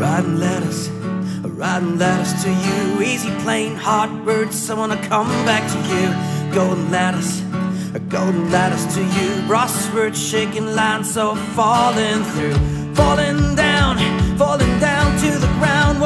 writing letters, writing letters to you. Easy, plain, hard words. I wanna come back to you. Golden letters, golden letters to you. Crossword shaking lines, so falling through, falling down, falling down to the ground.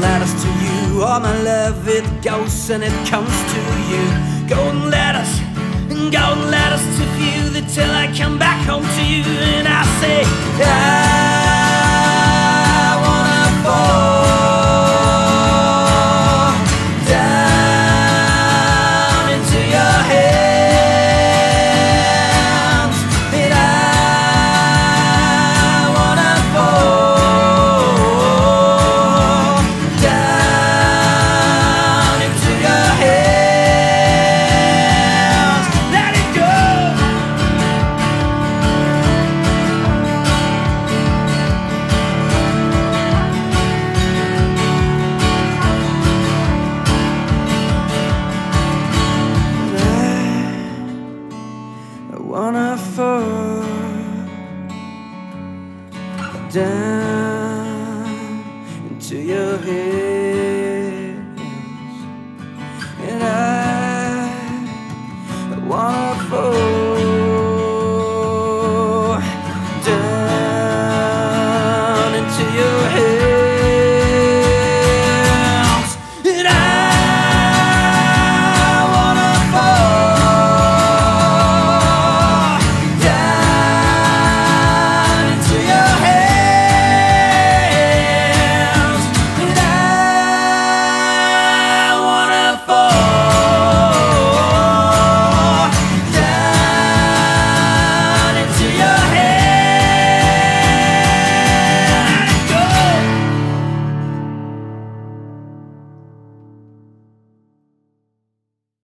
Letters to you. All my love, it goes and it comes to you. Golden letters, and golden letters to that till I come back home to you. And I say, I wanna fall down into your head.